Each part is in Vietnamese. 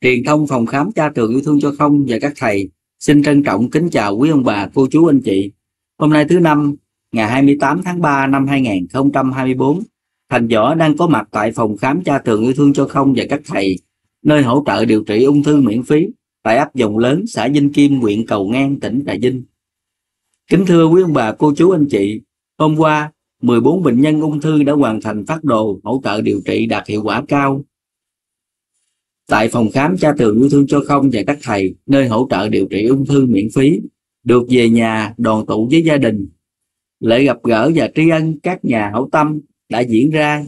Truyền thông phòng khám cha trường yêu thương cho không và các thầy xin trân trọng kính chào quý ông bà, cô chú anh chị. Hôm nay thứ năm, ngày 28 tháng 3 năm 2024, Thành Võ đang có mặt tại phòng khám cha trường yêu thương cho không và các thầy, nơi hỗ trợ điều trị ung thư miễn phí tại ấp Dòng Lớn, xã Vinh Kim, huyện Cầu Ngang, tỉnh Trà Vinh. Kính thưa quý ông bà, cô chú anh chị, hôm qua 14 bệnh nhân ung thư đã hoàn thành phát đồ hỗ trợ điều trị đạt hiệu quả cao tại phòng khám cha tường yêu thương cho không và các thầy, nơi hỗ trợ điều trị ung thư miễn phí, được về nhà, đoàn tụ với gia đình. Lễ gặp gỡ và tri ân các nhà hảo tâm đã diễn ra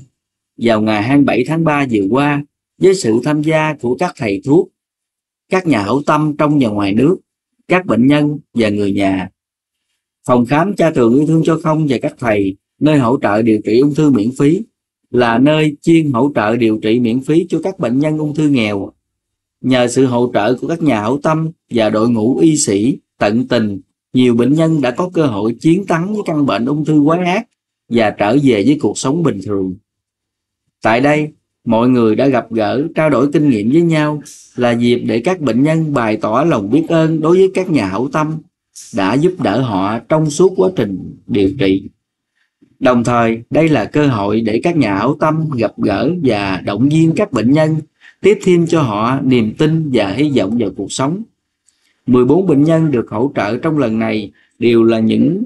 vào ngày 27 tháng 3 vừa qua với sự tham gia của các thầy thuốc, các nhà hảo tâm trong và ngoài nước, các bệnh nhân và người nhà. Phòng khám cha tường yêu thương cho không và các thầy, nơi hỗ trợ điều trị ung thư miễn phí là nơi chuyên hỗ trợ điều trị miễn phí cho các bệnh nhân ung thư nghèo. Nhờ sự hỗ trợ của các nhà hảo tâm và đội ngũ y sĩ tận tình, nhiều bệnh nhân đã có cơ hội chiến thắng với căn bệnh ung thư quái ác và trở về với cuộc sống bình thường. Tại đây, mọi người đã gặp gỡ, trao đổi kinh nghiệm với nhau là dịp để các bệnh nhân bày tỏ lòng biết ơn đối với các nhà hảo tâm đã giúp đỡ họ trong suốt quá trình điều trị. Đồng thời, đây là cơ hội để các nhà hảo tâm gặp gỡ và động viên các bệnh nhân, tiếp thêm cho họ niềm tin và hy vọng vào cuộc sống. 14 bệnh nhân được hỗ trợ trong lần này đều là những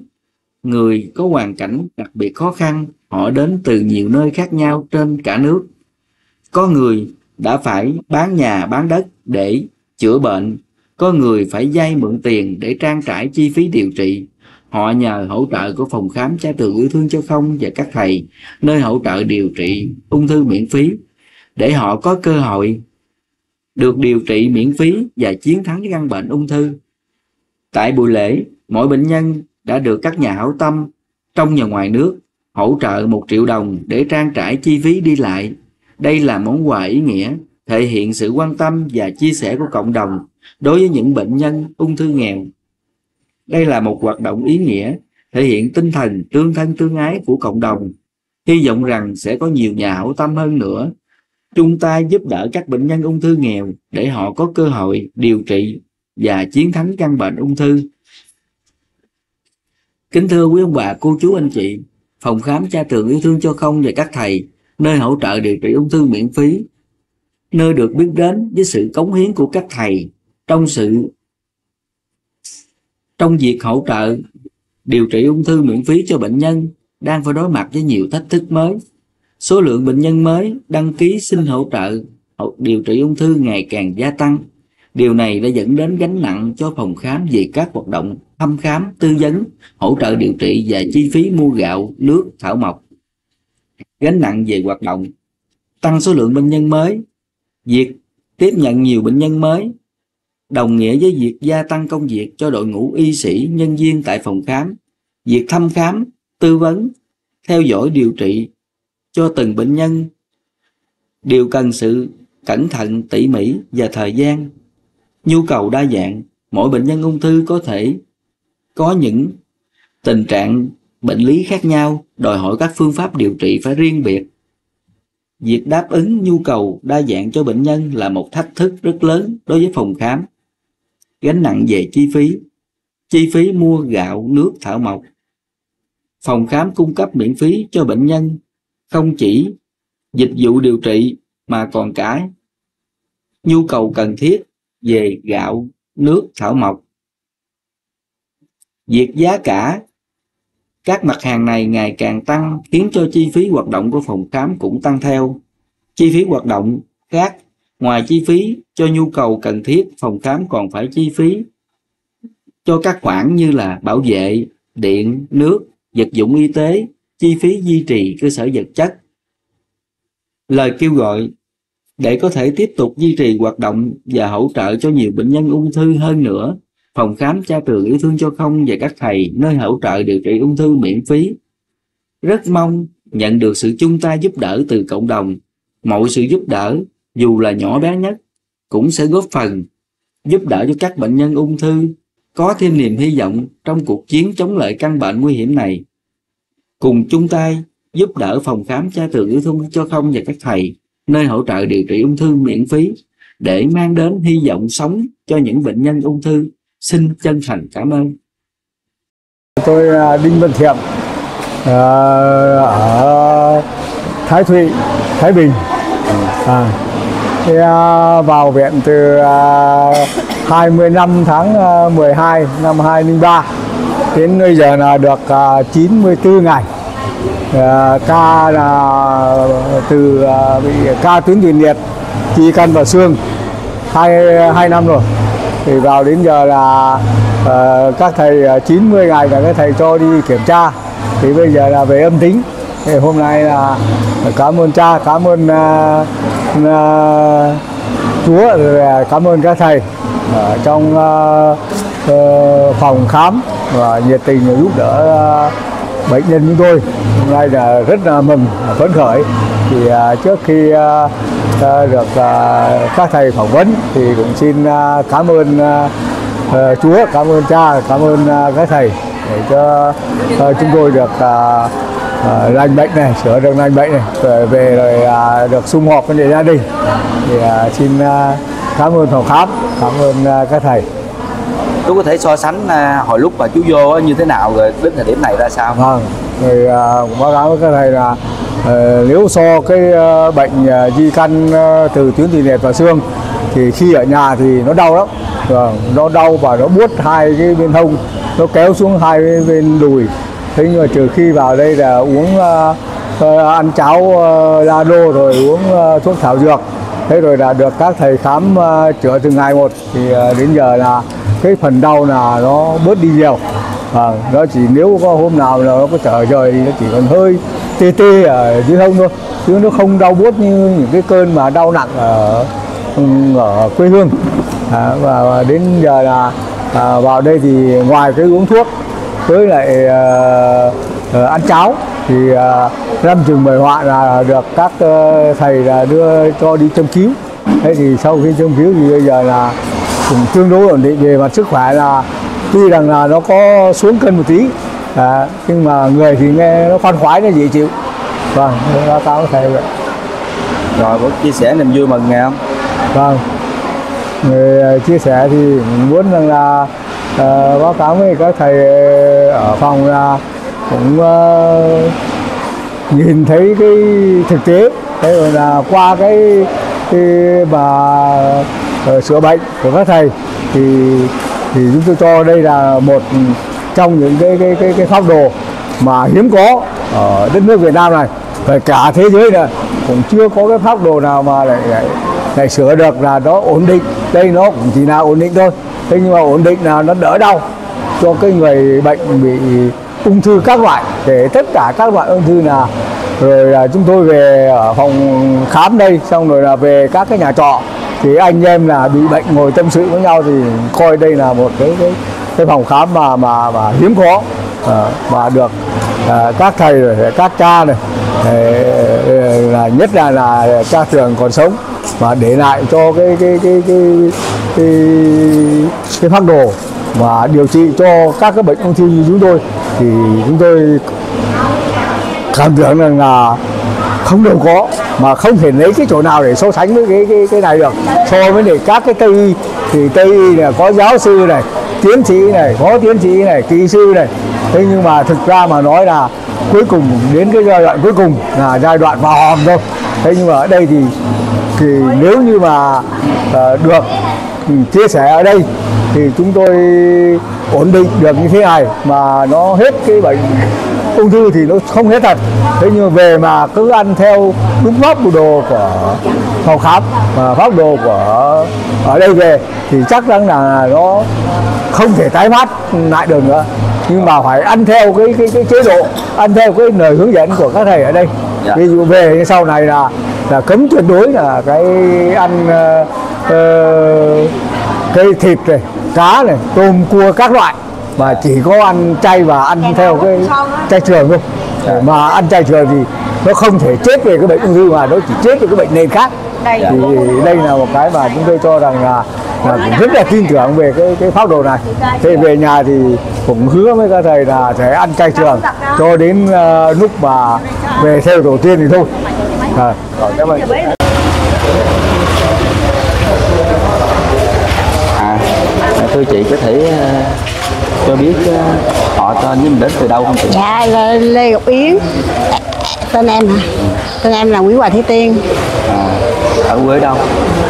người có hoàn cảnh đặc biệt khó khăn, họ đến từ nhiều nơi khác nhau trên cả nước. Có người đã phải bán nhà bán đất để chữa bệnh, có người phải vay mượn tiền để trang trải chi phí điều trị, Họ nhờ hỗ trợ của phòng khám cha tường yêu thương cho không và các thầy nơi hỗ trợ điều trị ung thư miễn phí để họ có cơ hội được điều trị miễn phí và chiến thắng căn bệnh ung thư. Tại buổi lễ, mỗi bệnh nhân đã được các nhà hảo tâm trong và ngoài nước hỗ trợ một triệu đồng để trang trải chi phí đi lại. Đây là món quà ý nghĩa, thể hiện sự quan tâm và chia sẻ của cộng đồng đối với những bệnh nhân ung thư nghèo đây là một hoạt động ý nghĩa, thể hiện tinh thần tương thân tương ái của cộng đồng. Hy vọng rằng sẽ có nhiều nhà hảo tâm hơn nữa, chung tay giúp đỡ các bệnh nhân ung thư nghèo để họ có cơ hội điều trị và chiến thắng căn bệnh ung thư. Kính thưa quý ông bà, cô chú anh chị, phòng khám cha trường yêu thương cho không và các thầy, nơi hỗ trợ điều trị ung thư miễn phí, nơi được biết đến với sự cống hiến của các thầy trong sự trong việc hỗ trợ điều trị ung thư miễn phí cho bệnh nhân đang phải đối mặt với nhiều thách thức mới. Số lượng bệnh nhân mới đăng ký xin hỗ trợ điều trị ung thư ngày càng gia tăng. Điều này đã dẫn đến gánh nặng cho phòng khám về các hoạt động thăm khám, tư vấn, hỗ trợ điều trị và chi phí mua gạo, nước, thảo mộc. Gánh nặng về hoạt động, tăng số lượng bệnh nhân mới, việc tiếp nhận nhiều bệnh nhân mới đồng nghĩa với việc gia tăng công việc cho đội ngũ y sĩ, nhân viên tại phòng khám, việc thăm khám, tư vấn, theo dõi điều trị cho từng bệnh nhân đều cần sự cẩn thận tỉ mỉ và thời gian. Nhu cầu đa dạng, mỗi bệnh nhân ung thư có thể có những tình trạng bệnh lý khác nhau, đòi hỏi các phương pháp điều trị phải riêng biệt. Việc đáp ứng nhu cầu đa dạng cho bệnh nhân là một thách thức rất lớn đối với phòng khám gánh nặng về chi phí, chi phí mua gạo, nước, thảo mộc. Phòng khám cung cấp miễn phí cho bệnh nhân, không chỉ dịch vụ điều trị mà còn cả nhu cầu cần thiết về gạo, nước, thảo mộc. Việc giá cả các mặt hàng này ngày càng tăng khiến cho chi phí hoạt động của phòng khám cũng tăng theo. Chi phí hoạt động khác Ngoài chi phí cho nhu cầu cần thiết, phòng khám còn phải chi phí cho các khoản như là bảo vệ, điện, nước, vật dụng y tế, chi phí duy trì cơ sở vật chất. Lời kêu gọi để có thể tiếp tục duy trì hoạt động và hỗ trợ cho nhiều bệnh nhân ung thư hơn nữa, phòng khám cha trường yêu thương cho không và các thầy nơi hỗ trợ điều trị ung thư miễn phí. Rất mong nhận được sự chung tay giúp đỡ từ cộng đồng. Mọi sự giúp đỡ dù là nhỏ bé nhất, cũng sẽ góp phần giúp đỡ cho các bệnh nhân ung thư có thêm niềm hy vọng trong cuộc chiến chống lại căn bệnh nguy hiểm này. Cùng chung tay giúp đỡ phòng khám cha tường yêu thương cho không và các thầy nơi hỗ trợ điều trị ung thư miễn phí để mang đến hy vọng sống cho những bệnh nhân ung thư. Xin chân thành cảm ơn. Tôi là Đinh Văn Thiệm à, ở Thái Thụy, Thái Bình. À, thì à, vào viện từ à, 25 tháng à, 12 năm 2003 đến bây giờ là được 94 ngày. Ca là từ bị ca tuyến tiền liệt chi căn và xương hai hai năm rồi. Thì vào đến giờ là uh, các thầy 90 ngày là các thầy cho đi kiểm tra. Thì bây giờ là về âm tính. Thì hôm nay là cảm ơn cha cảm ơn uh, uh, chúa và cảm ơn các thầy. Ở trong uh, uh, phòng khám và nhiệt tình giúp đỡ uh, bệnh nhân chúng tôi hôm nay là rất là mừng phấn khởi. Thì uh, trước khi uh, uh, được uh, các thầy phỏng vấn thì cũng xin uh, cảm ơn uh, uh, Chúa cảm ơn cha cảm ơn uh, các thầy để cho uh, chúng tôi được uh, uh, lành bệnh này sửa được lành bệnh này rồi về rồi uh, được sum họp với gia đình. Thì uh, xin uh, cảm ơn phòng khám cảm ơn uh, các thầy. Chú có thể so sánh uh, hồi lúc mà chú vô như thế nào rồi đến thời điểm này ra sao? Vâng thì uh, báo cáo với các thầy là uh, nếu so cái uh, bệnh uh, di căn uh, từ tuyến tiền liệt và xương thì khi ở nhà thì nó đau lắm. Vâng, nó đau và nó buốt hai cái bên hông nó kéo xuống hai bên đùi thế nhưng mà trừ khi vào đây là uống uh, ăn cháo uh, la đô rồi uống uh, thuốc thảo dược. Thế rồi là được các thầy khám uh, chữa từng ngày một. Thì uh, đến giờ là cái phần đau là nó bớt đi nhiều. À, nó chỉ nếu có hôm nào là nó có trở trời thì nó chỉ còn hơi tê tê ở dưới hông thôi. Chứ nó không đau buốt như những cái cơn mà đau nặng ở ở quê hương. À, và, và đến giờ là à, vào đây thì ngoài cái uống thuốc với lại à, ăn cháo thì à, năm chừng mười họa là được các uh, thầy là đưa cho đi châm cứu. Thế thì sau khi châm cứu thì bây giờ là cũng tương đối ổn định về mặt sức khỏe là tuy rằng là nó có xuống cân một tí à, nhưng mà người thì nghe nó khoan khoái nó dễ chịu. Vâng báo cáo thầy vậy rồi có chia sẻ niềm vui mừng ngày không? Vâng. Người chia sẻ thì muốn rằng là à, báo cáo với các thầy ờ, ở phòng là cũng à, nhìn thấy cái thực tế. Thế rồi là qua cái cái bà sửa bệnh của các thầy thì thì chúng tôi cho đây là một trong những cái cái cái, cái pháp đồ mà hiếm có ở đất nước Việt Nam này. Và cả thế giới này cũng chưa có cái pháp đồ nào mà lại lại, lại sửa được là nó ổn định. Đây nó cũng chỉ là ổn định thôi thế nhưng mà ổn định là nó đỡ đau cho cái người bệnh bị ung thư các loại. Để tất cả các loại ung thư là rồi là chúng tôi về ở phòng khám đây xong rồi là về các cái nhà trọ. Thì anh em là bị bệnh ngồi tâm sự với nhau thì coi đây là một cái cái, cái phòng khám mà mà mà hiếm có à, mà được à, các thầy rồi các cha này ờ, là nhất là là cha trường còn sống. Và để lại cho cái cái cái cái cái, cái phác đồ và điều trị cho các cái bệnh ung thư như chúng tôi thì chúng tôi cảm tưởng rằng là không đâu có mà không thể lấy cái chỗ nào để so sánh với cái cái cái này được. So với để các cái tây y thì tây y là có giáo sư này tiến sĩ này phó tiến sĩ này kỹ sư này. Thế nhưng mà thực ra mà nói là cuối cùng đến cái giai đoạn cuối cùng là giai đoạn vào hòm thôi. Thế nhưng mà ở đây thì thì nếu như mà uh, được chia sẻ ở đây thì chúng tôi ổn định được như thế này mà nó hết cái bệnh ung thư thì nó không hết thật. Thế nhưng về mà cứ ăn theo đúng pháp đồ của phòng khám và pháp đồ của ở đây về thì chắc chắn là nó không thể tái phát lại được nữa. Nhưng mà phải ăn theo cái cái cái chế độ ăn theo cái lời hướng dẫn của các thầy ở đây. Dạ. ví dụ về sau này là là cấm tuyệt đối là cái ăn uh, uh, cái thịt này cá này tôm cua các loại. Mà chỉ có ăn chay và ăn theo cái chay trường thôi. Mà ăn chay trường thì nó không thể chết về cái bệnh ung thư mà nó chỉ chết về cái bệnh nền khác. Thì đây là một cái mà chúng tôi cho rằng là, là cũng rất là tin tưởng về cái cái pháp đồ này. Thế về nhà thì cũng hứa với các thầy là sẽ ăn chay trường cho đến uh, lúc mà về theo tổ tiên thì thôi. À, thưa chị có thể ờ, cho biết ờ, họ tên với mình đến từ đâu không chị? Dạ Lê, Lê Ngọc Yến. Tên em hả? Tên em là Nguyễn Hoài Thị Tiên. À, ở quê đâu?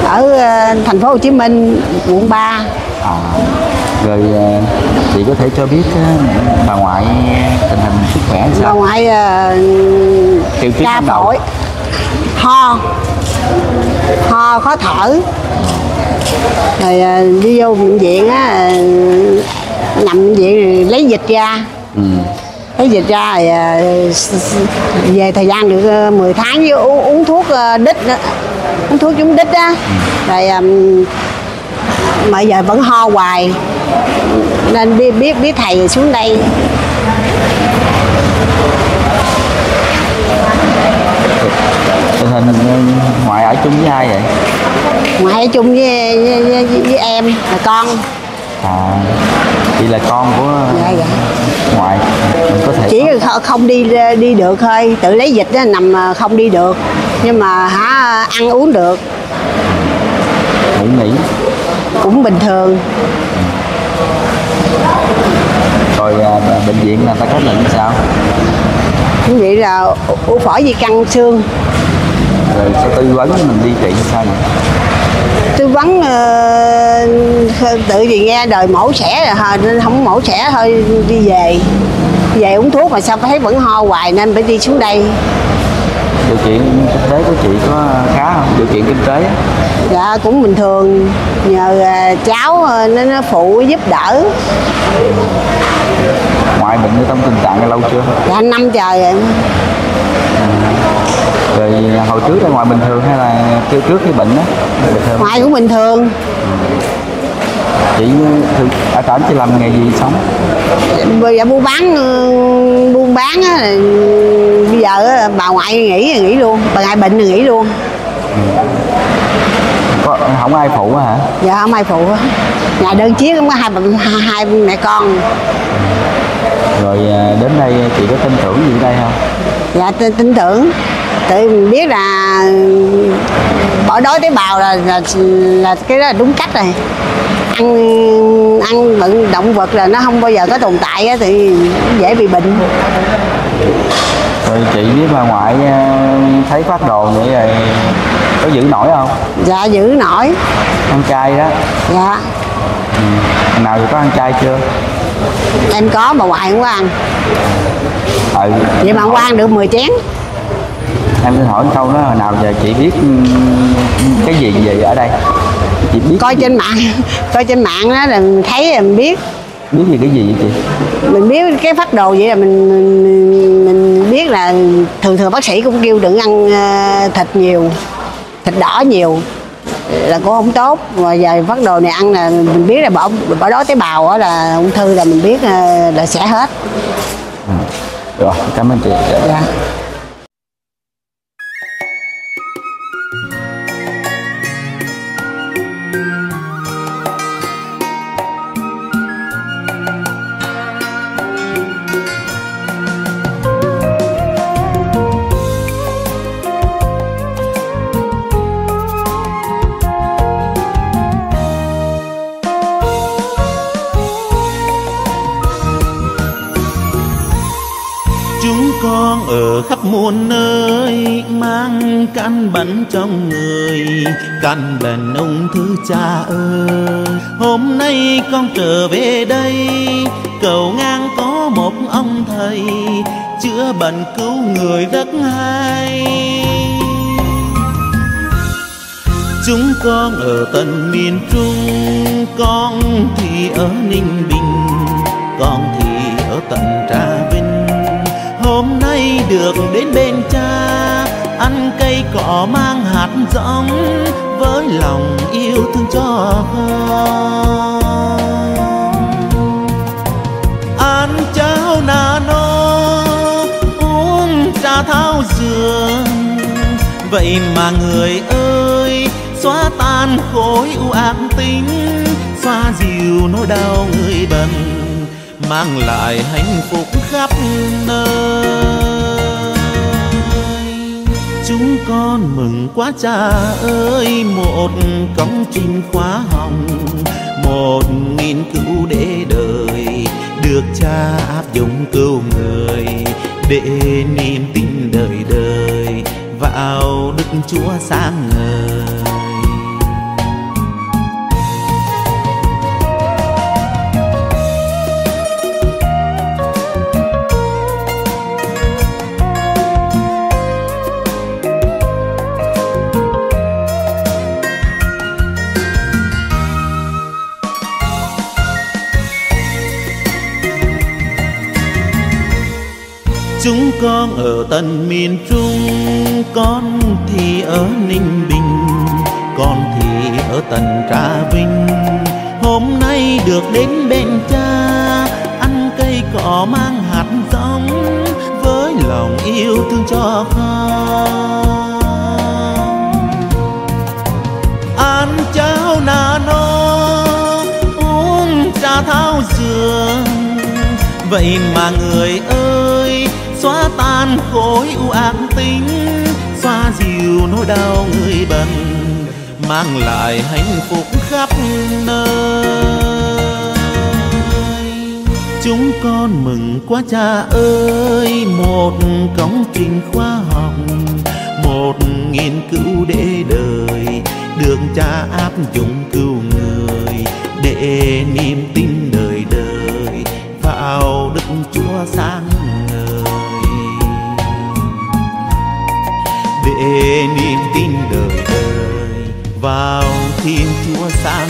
Ở ờ, thành phố Hồ Chí Minh, quận 3 à, rồi chị có thể cho biết bà ngoại tình hình sức khỏe Bà sao? Ngoại ờ, Triệu chứng đầu. phổi. Ho Ho khó thở. Rồi ờ, đi vô bệnh viện á ờ, Nằm bệnh viện lấy dịch ra. Ừ. lấy dịch ra rồi à, về thời gian được à, 10 tháng với uống, uống thuốc à, đích nữa. uống thuốc chống đích á. Rồi à, mà giờ vẫn ho hoài. Nên biết biết biết thầy xuống đây. Tình hình ờ, ngoại ở chung với ai vậy? Ngoại ở chung với, với, với, với em là con. À chị là con của dạ dạ. ngoại mình có thể chỉ là kho- không đi đi được thôi. Tự lấy dịch á, nằm không đi được. Nhưng mà hả ăn uống được. Ngủ nghỉ. Cũng bình thường. Rồi à, bệnh viện người ta luận như sao? Như vậy là u phổi di căn xương rồi sẽ tư vấn cho mình đi trị sao vậy tư vấn ờ, tự gì nghe đời mổ xẻ rồi nên không mổ xẻ thôi đi về. Về uống thuốc mà sao thấy vẫn ho hoài nên phải đi xuống đây. Điều kiện kinh tế của chị có khá không? Điều kiện kinh tế dạ cũng bình thường. Nhờ ờ, cháu ờ, nó, nó phụ giúp đỡ. Ngoại bệnh ở trong tình trạng lâu chưa? Dạ năm trời rồi rồi hồi trước là ngoại bình thường hay là trước trước khi bệnh á? Ngoại cũng bình thường. Chị ở trển chị làm nghề gì sống? Bây giờ buôn bán ờ, buôn bán á là bây giờ á, bà ngoại nghỉ thì nghỉ luôn bà ngoại bệnh thì nghỉ luôn. Có không ai phụ hả? Dạ không ai phụ á. nhà đơn chiếc cũng có hai, hai, hai mẹ con. Rồi à, đến đây chị có tin tưởng gì ở đây không? Dạ tin, tin tưởng tự mình biết là bỏ đói tế bào là, là là cái đó là đúng cách rồi. Ăn ăn vận động vật là nó không bao giờ có tồn tại á, thì dễ bị bệnh. Rồi chị với bà ngoại à, thấy phát đồ vậy rồi có giữ nổi không? Dạ giữ nổi. Ăn chay đó. Dạ. Ừ. Nào thì có ăn chay chưa? Em có bà ngoại không có ăn. Ừ. Vậy mà không có ăn được 10 chén em xin hỏi câu đó hồi nào giờ chị biết ừ, cái gì về ở đây? Chị biết coi trên mạng coi trên mạng đó là mình thấy là mình biết. Biết gì cái gì vậy chị? Mình biết cái phát đồ vậy là mình mình, mình biết là thường thường bác sĩ cũng kêu đừng ăn ờ, thịt nhiều thịt đỏ nhiều là cũng không tốt. Mà giờ phát đồ này ăn là mình biết là bỏ bỏ đói tế bào á là ung thư là mình biết ờ, là sẽ hết. Rồi cảm ơn chị. Dạ. Khắp muôn nơi, mang căn bệnh trong người căn bệnh ung thư cha ơi. Hôm nay con trở về đây, cầu ngang có một ông thầy, chữa bệnh cứu người rất hay. Chúng con ở tận miền Trung, Con thì ở Ninh Bình, Con thì ở tận Trà được đến bên cha. Ăn cây cỏ mang hạt giống, Với lòng yêu thương cho con. Ăn cháo nano Uống trà thảo dược Vậy mà người ơi, Xóa tan khối u ác tính Xoa dịu nỗi đau người bệnh Mang lại hạnh phúc khắp nơi. Chúng con mừng quá cha ơi, Một công trình khóa hồng, một nghiên cứu để đời, được cha áp dụng cứu người, để niềm tin đời đời, vào đức chúa sáng ngời. Chúng con ở tận miền Trung, Con thì ở Ninh Bình, Con thì ở tận Trà Vinh. Hôm nay được đến bên cha, Ăn cây cỏ mang hạt giống, Với lòng yêu thương cho con. Ăn cháo nà nó Uống trà thao dừa Vậy mà người ơi xóa tan khối u ác tính, xoa dịu nỗi đau người bần, mang lại hạnh phúc khắp nơi. Chúng con mừng quá cha ơi, một công trình khoa học, một nghiên cứu để đời, được cha áp dụng cứu người, để niềm tin đời đời, vào đức chúa sáng để niềm tin đời đời. Vào thiên chúa sáng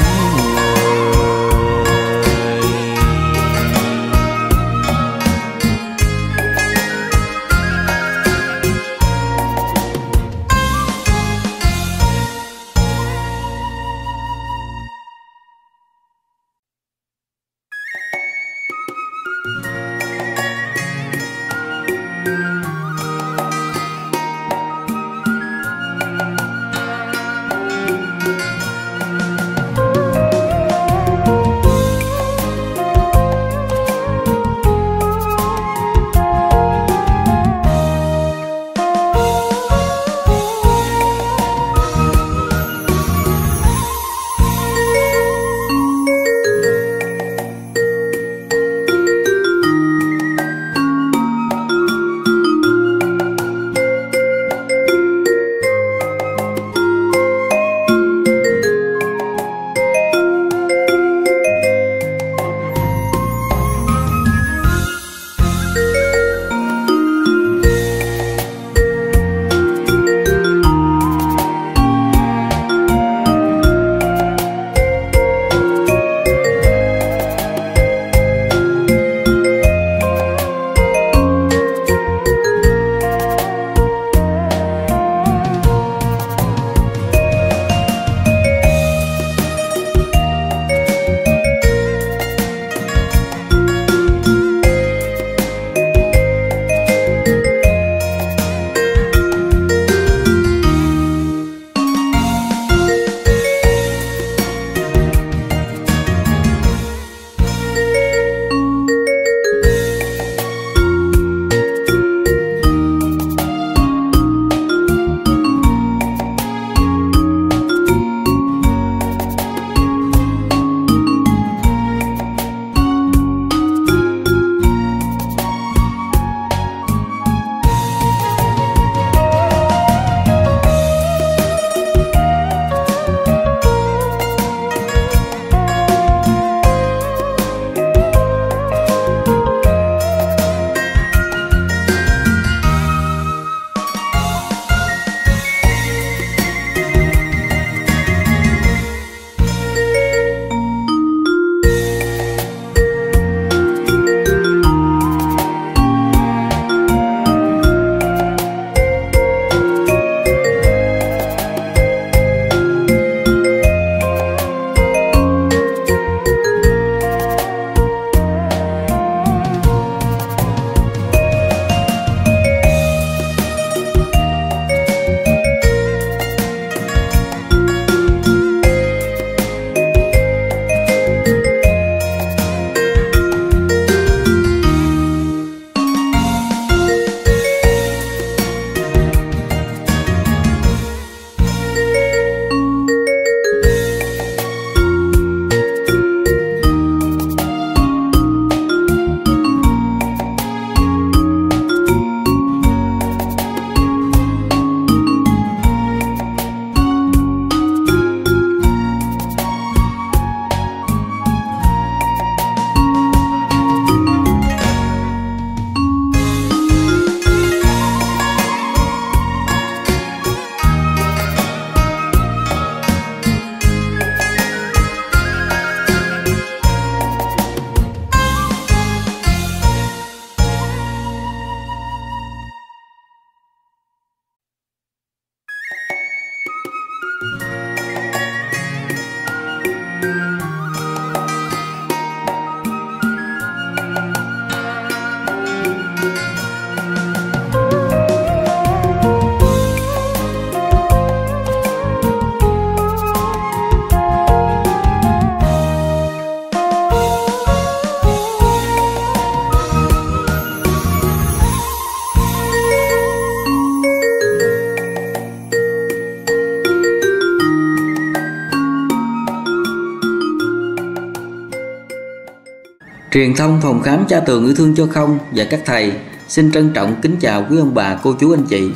Truyền thông phòng khám cha tường yêu thương cho không và các thầy xin trân trọng kính chào quý ông bà, cô chú anh chị.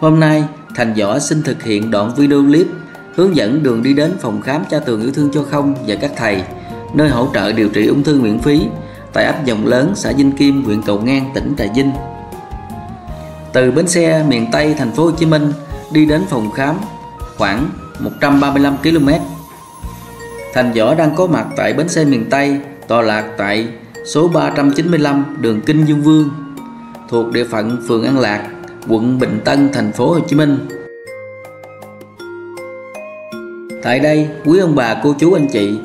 Hôm nay, Thành Võ xin thực hiện đoạn video clip hướng dẫn đường đi đến phòng khám cha tường yêu thương cho không và các thầy nơi hỗ trợ điều trị ung thư miễn phí tại ấp Dòng Lớn, xã Vinh Kim, huyện Cầu Ngang, tỉnh Trà Vinh. Từ bến xe miền Tây thành phố Hồ Chí Minh đi đến phòng khám khoảng 135 km. Thành Võ đang có mặt tại bến xe miền Tây tọa lạc tại số 395 đường Kinh Dương Vương thuộc địa phận phường An Lạc, quận Bình Tân, thành phố Hồ Chí Minh. Tại đây, quý ông bà, cô chú, anh chị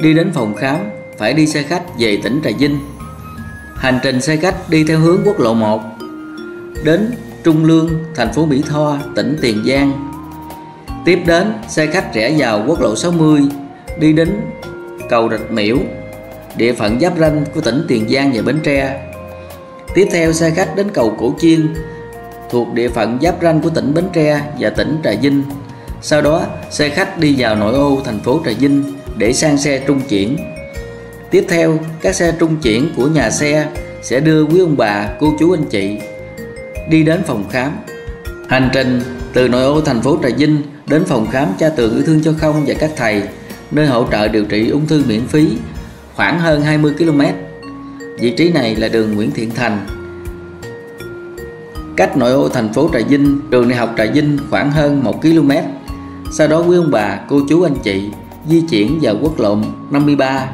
đi đến phòng khám phải đi xe khách về tỉnh Trà Vinh. Hành trình xe khách đi theo hướng quốc lộ 1 đến Trung Lương, thành phố Mỹ Tho, tỉnh Tiền Giang. Tiếp đến, xe khách rẽ vào quốc lộ 60 đi đến cầu Rạch Miễu, địa phận giáp ranh của tỉnh Tiền Giang và Bến Tre. Tiếp theo xe khách đến cầu Cổ Chiên thuộc địa phận giáp ranh của tỉnh Bến Tre và tỉnh Trà Vinh. Sau đó, xe khách đi vào nội ô thành phố Trà Vinh để sang xe trung chuyển. Tiếp theo, các xe trung chuyển của nhà xe sẽ đưa quý ông bà, cô chú anh chị đi đến phòng khám. Hành trình từ nội ô thành phố Trà Vinh đến phòng khám cha tường yêu thương cho không và các thầy nơi hỗ trợ điều trị ung thư miễn phí khoảng hơn 20 km. Vị trí này là đường Nguyễn Thiện Thành. Cách nội ô thành phố Trà Vinh, trường đại học Trà Vinh khoảng hơn 1 km. Sau đó quý ông bà, cô chú anh chị di chuyển vào quốc lộ 53.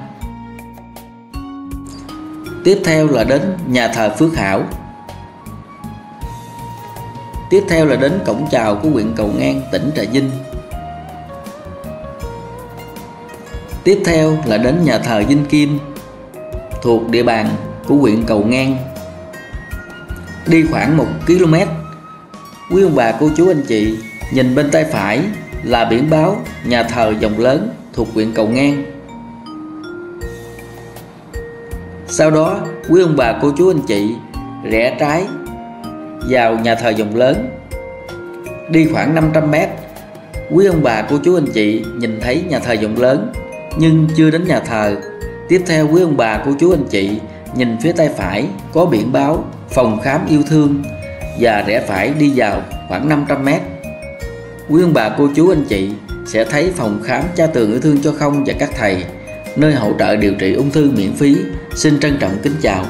Tiếp theo là đến nhà thờ Phước Hảo. Tiếp theo là đến cổng chào của huyện Cầu Ngang, tỉnh Trà Vinh. Tiếp theo là đến nhà thờ Vinh Kim thuộc địa bàn của huyện Cầu Ngang. Đi khoảng 1 km, quý ông bà cô chú anh chị nhìn bên tay phải là biển báo nhà thờ dòng lớn thuộc huyện Cầu Ngang. Sau đó, quý ông bà cô chú anh chị rẽ trái vào nhà thờ dòng lớn. Đi khoảng 500 mét, quý ông bà cô chú anh chị nhìn thấy nhà thờ dòng lớn nhưng chưa đến nhà thờ. Tiếp theo, quý ông bà cô chú anh chị nhìn phía tay phải có biển báo, phòng khám yêu thương và rẽ phải đi vào khoảng 500 mét. Quý ông bà cô chú anh chị sẽ thấy phòng khám cha tường yêu thương cho không và các thầy, nơi hỗ trợ điều trị ung thư miễn phí. Xin trân trọng kính chào.